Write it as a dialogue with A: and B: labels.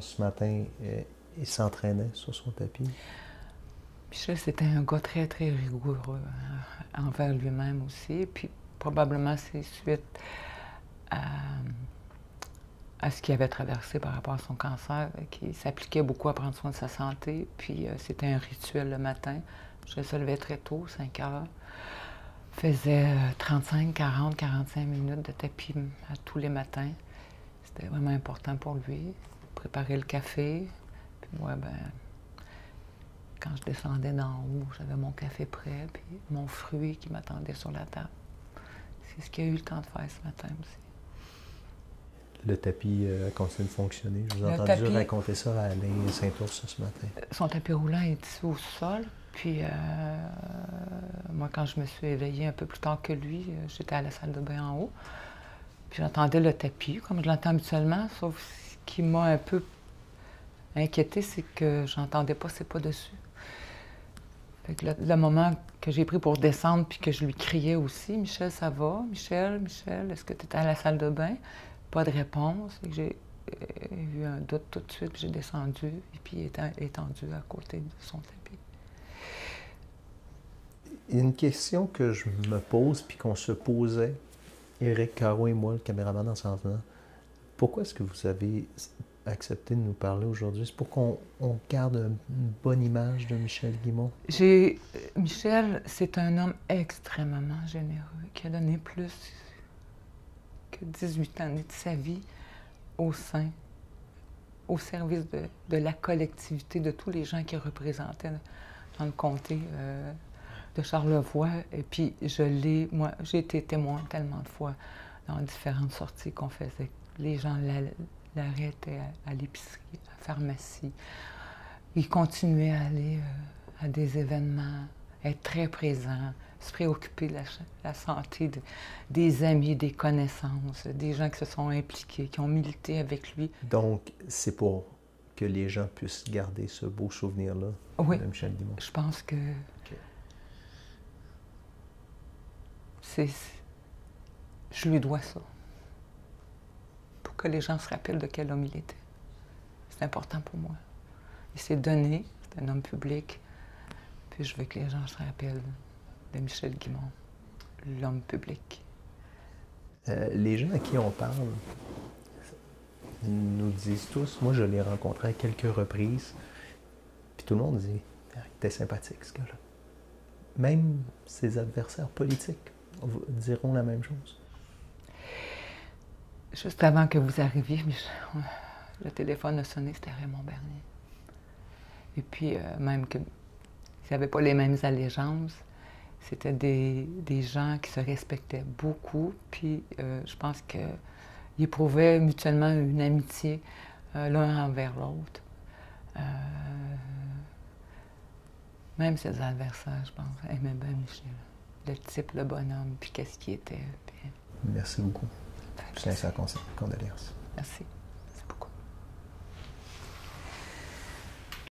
A: Ce matin, euh, il s'entraînait sur son tapis.
B: Michel, c'était un gars très, très rigoureux euh, envers lui-même aussi. Puis probablement c'est suite à, ce qu'il avait traversé par rapport à son cancer, qui s'appliquait beaucoup à prendre soin de sa santé. Puis euh, c'était un rituel le matin. Je se levais très tôt, 5 heures. Faisait 35, 40, 45 minutes de tapis à tous les matins. C'était vraiment important pour lui. Préparer le café. Puis moi, ben, quand je descendais d'en haut, j'avais mon café prêt, puis mon fruit qui m'attendait sur la table. C'est ce qu'il a eu le temps de faire ce matin aussi.
A: Le tapis euh, a continué de fonctionner. Je vous ai entendu
B: tapis-
A: raconter ça à Alain Saint-Ours ce matin.
B: Son tapis roulant est ici au sol. Puis, euh, moi, quand je me suis éveillée un peu plus tard que lui, euh, j'étais à la salle de bain en haut. Puis, j'entendais le tapis, comme je l'entends habituellement, sauf ce qui m'a un peu inquiétée, c'est que j'entendais pas ses pas dessus. Le, moment que j'ai pris pour descendre, puis que je lui criais aussi, Michel, ça va? Michel, Michel, est-ce que tu étais à la salle de bain? Pas de réponse. J'ai euh, eu un doute tout de suite, j'ai descendu, et puis étendu à côté de son tapis.
A: Une question que je me pose puis qu'on se posait, Éric Caro et moi, le caméraman en s'en venant. Pourquoi est-ce que vous avez accepté de nous parler aujourd'hui? C'est pour qu'on on garde une bonne image de Michel Guimont?
B: J'ai. Michel, c'est un homme extrêmement généreux qui a donné plus que 18 années de sa vie au sein, au service de, de la collectivité, de tous les gens qu'il représentait dans le comté euh, de Charlevoix. Et puis, je l'ai. Moi, j'ai été témoin tellement de fois dans différentes sorties qu'on faisait. Les gens l'a- l'arrêtaient à, à l'épicerie, à la pharmacie. Il continuait à aller euh, à des événements, être très présent, se préoccuper de la, santé de- des amis, des connaissances, des gens qui se sont impliqués, qui ont milité avec lui.
A: Donc, c'est pour que les gens puissent garder ce beau souvenir-là
B: Oui.
A: de Michel Guimont.
B: Je pense que c'est. Je lui dois ça. Que les gens se rappellent de quel homme il était. C'est important pour moi. Il s'est donné, c'est un homme public. Puis je veux que les gens se rappellent de Michel Guimont, l'homme public.
A: Euh, les gens à qui on parle nous disent tous, moi je l'ai rencontré à quelques reprises, puis tout le monde dit, Ah, t'es sympathique ce gars-là. Même ses adversaires politiques diront la même chose.
B: Juste avant que vous arriviez, le téléphone a sonné, c'était Raymond Bernier. Et puis, euh, même que ils n'avaient pas les mêmes allégeances, c'était des, gens qui se respectaient beaucoup, puis euh, je pense qu'ils éprouvaient mutuellement une amitié euh, l'un envers l'autre. Même ses adversaires, je pense, aimaient bien Michel. Le type, le bonhomme, puis qu'est-ce qu'il était.
A: Merci beaucoup. Sincères condoléances.
B: Merci.